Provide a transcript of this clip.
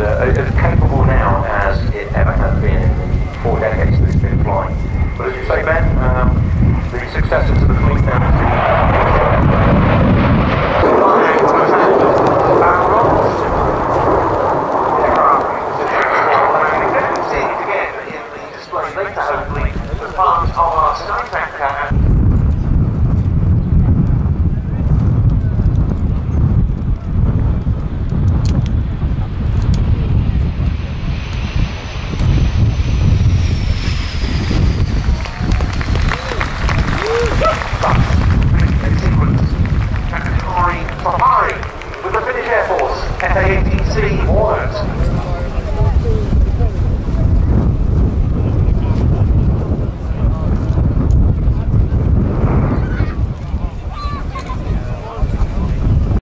and uh, as capable now as it ever has been in the four decades that it's been flying. But as you say, Ben, um, the successor of